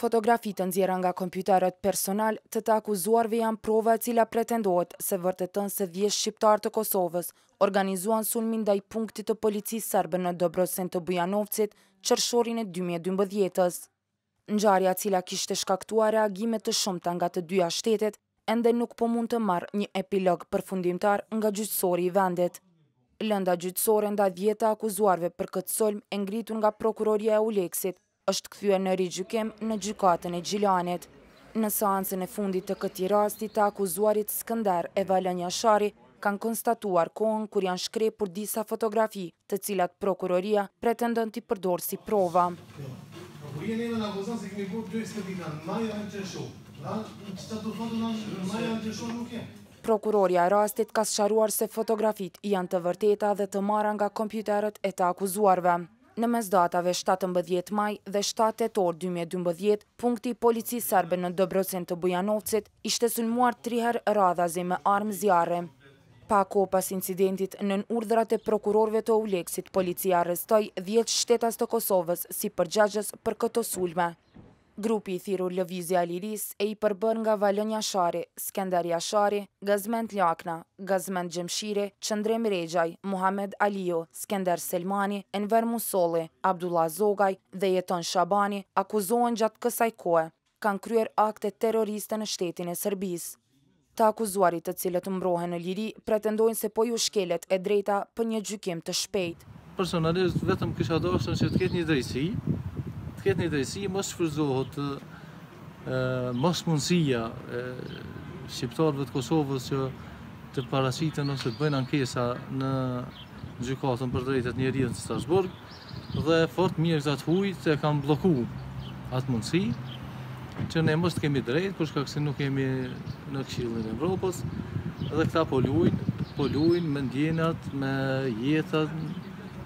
Fotografi të nxjerra nga kompjuterët personal të të akuzuarve janë prova e cila pretendohet se vërteton se dhjetë shqiptarë të Kosovës organizuan sulmin ndaj punktit të policisë serbe në Dobrosin të Bujanovcit qërshorin e dy mijë e dymbëdhjetë-ës. Ngjarja e cila kishte shkaktuar reagime të shumta nga të dyja shtetet, ende nuk po mund të marrë një epilog përfundimtar nga gjyqësori i vendit. Lënda gjyqësore ndaj dhjetë të akuzuarve për këtë sulm e ngritur nga Prokuroria e Euleksit është kthyer në rigjykim në Gjykatën e Gjilanit. Në seancën e fundit të këtij rasti të akuzuarit Skënder e Valon Jashari kanë kontestuar kohën kur janë shkrepur disa fotografi, të cilat prokuroria pretendon t'i përdorë si prova. Prokurorja e rastit ka sqaruar se fotografitë janë të vërteta dhe të marra nga kompjuterët e të akuzuarve. Në mes datave shtatëmbëdhjetë maj dhe shtatë tetor dy mijë e dymbëdhjetë, punkti i policisë serbe në Dobrosin të Bujanovcit ishte sulmuar tri herë radhazi me armë zjarri. Pak kohë pas incidentit, nën urdhërat e prokurorëve të Euleksit, policia arrestoi dhjetë shtetas të Kosovës si përgjegjës për këto sulme. Grupi i thirrur Lëvizja e Lirisë e i përbërë nga Valon Jashari, Skënder Jashari, Gazment Lakna, Gazment Xhemshiri, Qëndrim Rexhaj, Muhamed Aliu, Skënder Selmani, Enver Musolli, Abdullah Zogaj dhe Jeton Shabani akuzohen gjatë kësaj kohe kanë kryer akte terroriste në shtetin e Serbisë. Të akuzuarit të cilët mbrohen në liri pretendojnë se po iu shkelet e drejta për një gjykim të shpejtë. Personalisht vetëm kisha dashur që të ketë një drejtësi, të ketë një drejtësi mos shfrytëzohet mosmundësia e shqiptarëve të Kosovës që të paraqiten ose të bëjnë ankesa në Gjykatën për Drejtat e Njeriut në Strasburg. Dhe fort mirë këta të hujt e kanë blloku atë mundësi që ne mos të kemi drejt, për shkak se nuk jemi në Këshillin e Evropës dhe këta po luajnë, po luajnë me ndjenjat, me jetën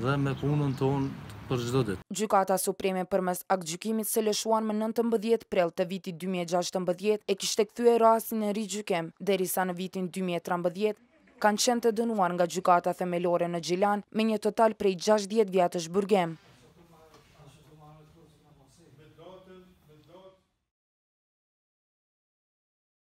dhe me punën tonë për çdo ditë. Gjykata Supreme përmes aktgjykimit të lëshuar më nëntëmbëdhjetë prill të vitit dy mijë e gjashtëmbëdhjetë e kishte kthyer rastin në rigjykim, derisa në vitin dy mijë e trembëdhjetë, kanë qenë të dënuar nga Gjykata Themelore në Gjilan me një total prej gjashtëdhjetë vjetësh burgim.